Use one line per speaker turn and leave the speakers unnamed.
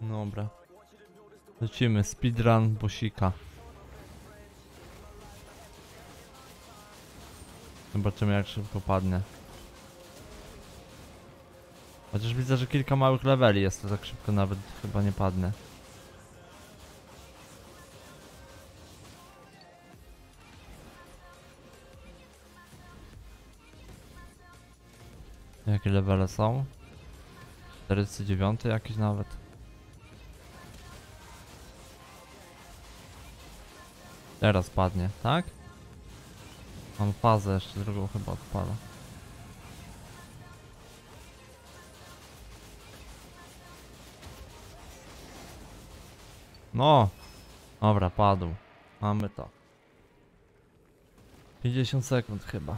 Dobra. Lecimy, speedrun bosika. Zobaczymy jak szybko padnie. Chociaż widzę, że kilka małych leveli jest, to tak szybko nawet chyba nie padnę. Jakie levele są? 49 jakiś nawet. Teraz padnie, tak? Mam fazę jeszcze drugą chyba odpala. No! Dobra, padł. Mamy to. 50 sekund chyba.